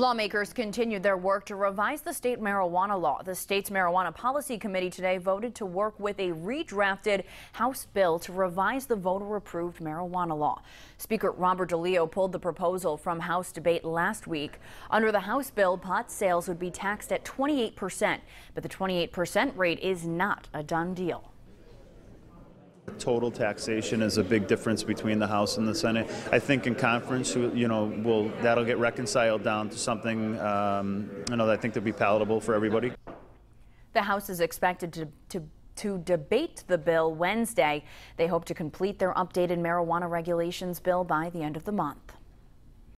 Lawmakers continued their work to revise the state marijuana law. The state's marijuana policy committee today voted to work with a redrafted House bill to revise the voter approved marijuana law. Speaker Robert DeLeo pulled the proposal from House debate last week. Under the House bill, pot sales would be taxed at 28 percent, but the 28 percent rate is not a done deal. Total taxation is a big difference between the House and the Senate. I think in conference, you know, will that'll get reconciled down to something, um, you know, that I think that'll be palatable for everybody. The House is expected to, to to debate the bill Wednesday. They hope to complete their updated marijuana regulations bill by the end of the month.